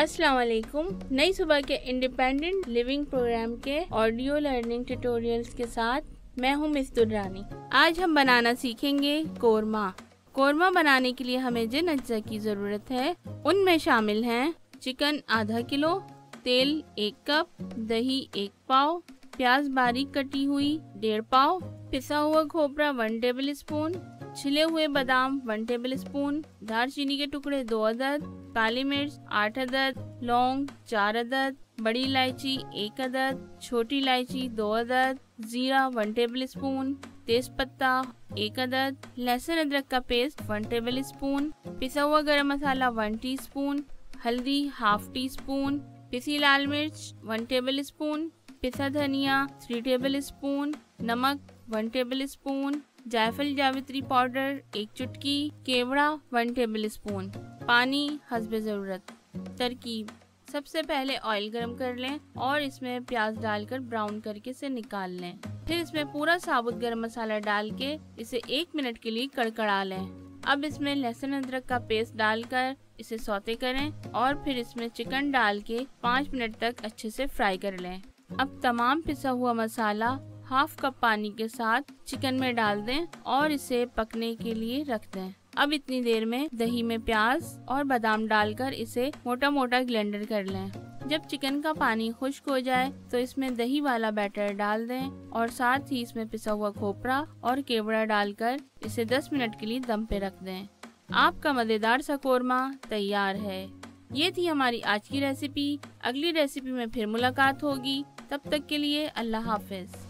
अस्सलाम वालेकुम नई सुबह के इंडिपेंडेंट लिविंग प्रोग्राम के ऑडियो लर्निंग ट्यूटोरियल्स के साथ मैं हूँ मिस दुर्रानी। आज हम बनाना सीखेंगे कोरमा। कोरमा बनाने के लिए हमें जिन अज्जा की ज़रूरत है, उनमें शामिल हैं चिकन आधा किलो, तेल एक कप, दही एक पाव, प्याज बारीक कटी हुई डेढ़ पाव, पिसा हुआ खोपरा वन टेबल स्पून छिले हुए बादाम वन टेबल स्पून दालचीनी के टुकड़े, दो अदद, काली मिर्च, आठ अदद, लौंग, चार अदद, बड़ी इलायची, एक अदद, छोटी इलायची, दो अदद, जीरा वन टेबल स्पून तेज पत्ता एक अदद, लहसुन अदरक का पेस्ट वन टेबल स्पून पिसा हुआ गरम मसाला वन टीस्पून हल्दी हाफ़ टी स्पून पिसी लाल मिर्च वन टेबल स्पून पिसा धनिया थ्री टेबल स्पून नमक वन टेबल स्पून जायफल जावित्री पाउडर, एक चुटकी, केवड़ा, वन टेबल स्पून। पानी, हसब ज़रूरत। तरकीब। सबसे पहले ऑयल गरम कर लें और इसमें प्याज डालकर ब्राउन करके इसे निकाल लें। फिर इसमें पूरा साबुत गरम मसाला डाल के इसे एक मिनट के लिए कड़कड़ा लें। अब इसमें लहसुन अदरक का पेस्ट डालकर इसे सौते करें और फिर इसमें चिकन डाल के पाँच मिनट तक अच्छे से फ्राई कर लें। अब तमाम पिसा हुआ मसाला हाफ़ कप पानी के साथ चिकन में डाल दें और इसे पकने के लिए रख दें। अब इतनी देर में दही में प्याज और बादाम डालकर इसे मोटा मोटा ग्लेंडर कर लें। जब चिकन का पानी खुश्क हो जाए तो इसमें दही वाला बैटर डाल दें और साथ ही इसमें पिसा हुआ खोपरा और केवड़ा डालकर इसे 10 मिनट के लिए दम पे रख दें। आपका मज़ेदार सा कोरमा तैयार है। ये थी हमारी आज की रेसिपी। अगली रेसिपी में फिर मुलाकात होगी। तब तक के लिए अल्लाह हाफिज़।